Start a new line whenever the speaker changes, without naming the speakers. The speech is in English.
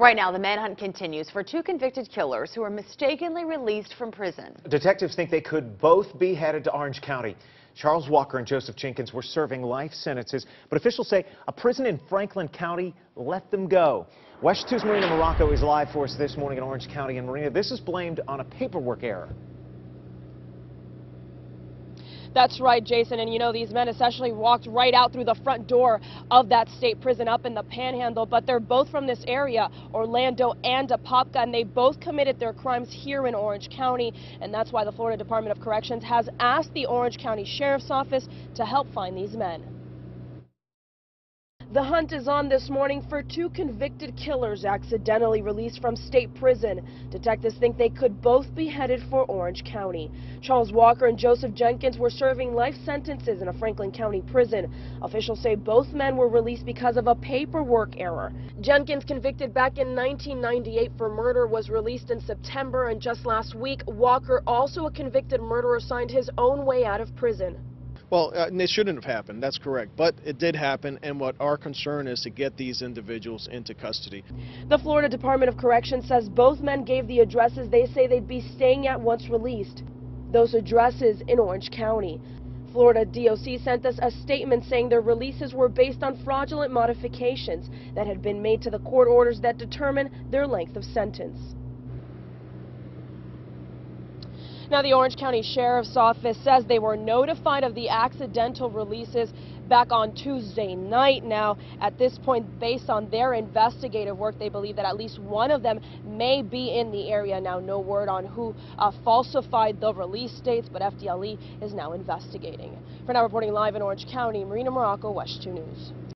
Right now, the manhunt continues for two convicted killers who were mistakenly released from prison.
Detectives think they could both be headed to Orange County. Charles Walker and Joseph Jenkins were serving life sentences, but officials say a prison in Franklin County let them go. WESH 2's Marina Marraco is live for us this morning in Orange County. And Marina, this is blamed on a paperwork error.
That's right, Jason. And you know, these men essentially walked right out through the front door of that state prison up in the panhandle. But they're both from this area, Orlando and Apopka, and they both committed their crimes here in Orange County. And that's why the Florida Department of Corrections has asked the Orange County Sheriff's Office to help find these men. The hunt is on this morning for two convicted killers accidentally released from state prison. Detectives think they could both be headed for Orange County. Charles Walker and Joseph Jenkins were serving life sentences in a Franklin County prison. Officials say both men were released because of a paperwork error. Jenkins, convicted back in 1998 for murder, was released in September, and just last week, Walker, also a convicted murderer, signed his own way out of prison.
Well, uh, it shouldn't have happened. That's correct. But it did happen, and what our concern is to get these individuals into custody.
The Florida Department of Corrections says both men gave the addresses they say they'd be staying at once released. Those addresses in Orange County. Florida DOC sent us a statement saying their releases were based on fraudulent modifications that had been made to the court orders that determine their length of sentence. Now, the Orange County Sheriff's Office says they were notified of the accidental releases back on Tuesday night. Now, at this point, based on their investigative work, they believe that at least one of them may be in the area. Now, no word on who uh, falsified the release dates, but FDLE is now investigating. For now, reporting live in Orange County, Marina Marraco, WESH 2 News.